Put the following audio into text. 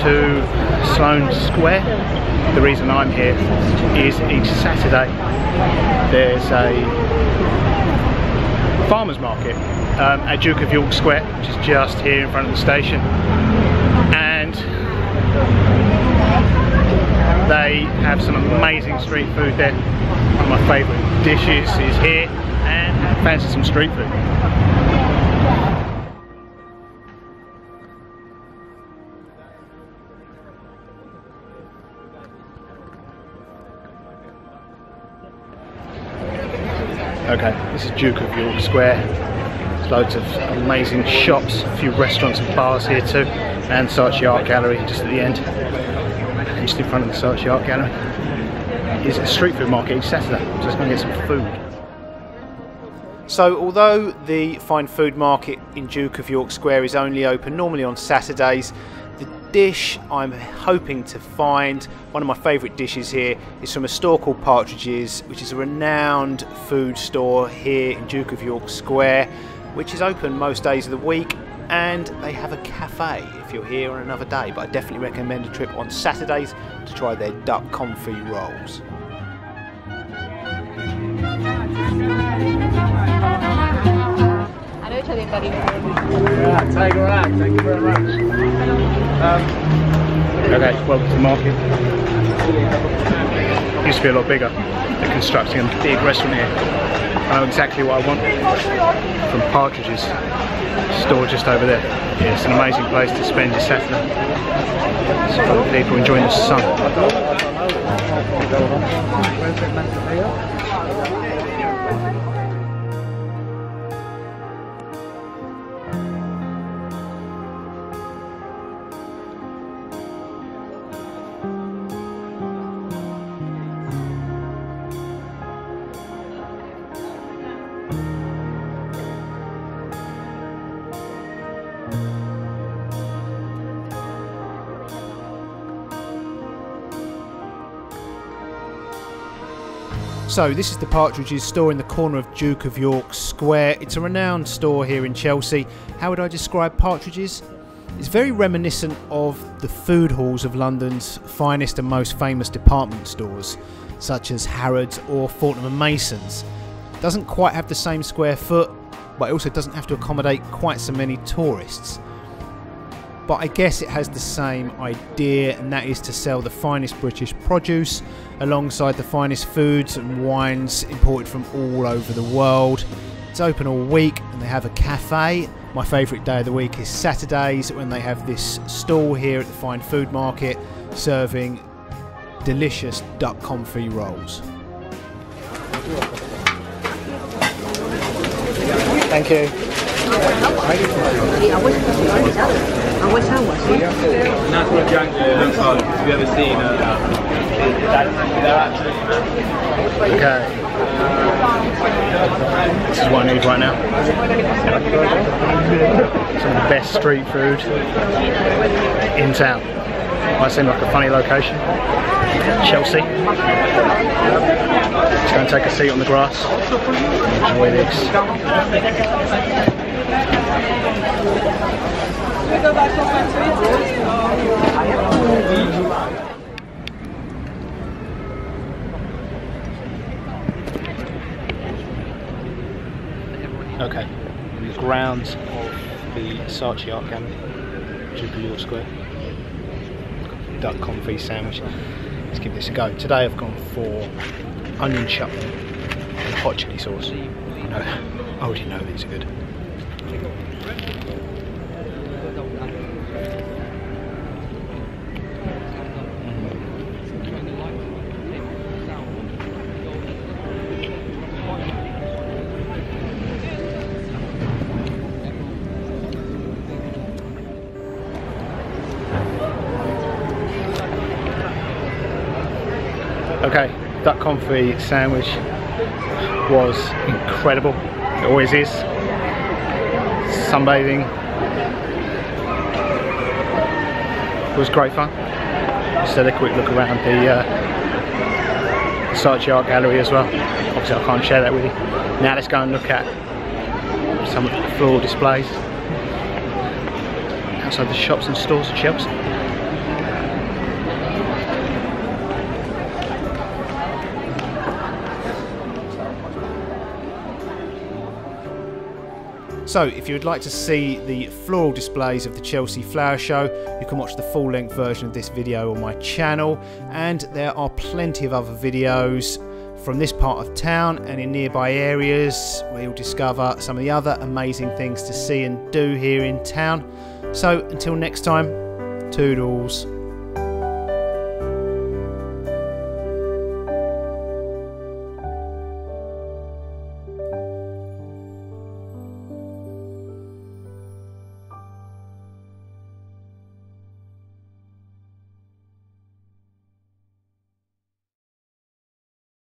to Sloane Square. The reason I'm here is each Saturday there's a farmer's market um, at Duke of York Square, which is just here in front of the station. And they have some amazing street food there. One of my favourite dishes is here and fancy some street food. Okay, this is Duke of York Square. There's loads of amazing shops, a few restaurants and bars here too, and Saatchi Art Gallery just at the end. Just in front of the Saatchi Art Gallery is a street food market each Saturday. So let's go and get some food. So, although the fine food market in Duke of York Square is only open normally on Saturdays, dish I'm hoping to find, one of my favourite dishes here, is from a store called Partridges, which is a renowned food store here in Duke of York Square, which is open most days of the week. And they have a cafe if you're here on another day, but I definitely recommend a trip on Saturdays to try their duck confit rolls. hanno hecho bien cariño. Yeah, take her out. Thank you very much. Okay, welcome to the market. Used to be a lot bigger. They're constructing a big restaurant here. I know exactly what I want from Partridge's store just over there. Yeah, it's an amazing place to spend your Saturday. It's full of people enjoying the sun. So this is the Partridges store in the corner of Duke of York Square. It's a renowned store here in Chelsea. How would I describe Partridges? It's very reminiscent of the food halls of London's finest and most famous department stores, such as Harrods or Fortnum and Masons. Doesn't quite have the same square foot, but it also doesn't have to accommodate quite so many tourists but I guess it has the same idea, and that is to sell the finest British produce alongside the finest foods and wines imported from all over the world. It's open all week, and they have a cafe. My favourite day of the week is Saturdays when they have this stall here at the Fine Food Market serving delicious duck confit rolls. Thank you. Looks like. Have you ever seen uh, actually Okay. This is what I need right now. Some of the best street food in town. Might seem like a funny location. Chelsea. Let's go and take a seat on the grass. Enjoy this. Okay, the grounds of the Saatchi Art Gallery, York Square. Duck confit sandwich. Let's give this a go. Today I've gone for onion chutney and hot chili sauce. I already know these are good. Okay, that confit sandwich was incredible. It always is. Sunbathing It was great fun. Just had a quick look around the uh, Saatchi Art Gallery as well. Obviously, I can't share that with you. Now let's go and look at some of the floor displays. Outside the shops and stores of Chelsea. So, if you would like to see the floral displays of the Chelsea Flower Show, you can watch the full length version of this video on my channel, and there are plenty of other videos from this part of town and in nearby areas where you'll discover some of the other amazing things to see and do here in town. So, until next time, toodles.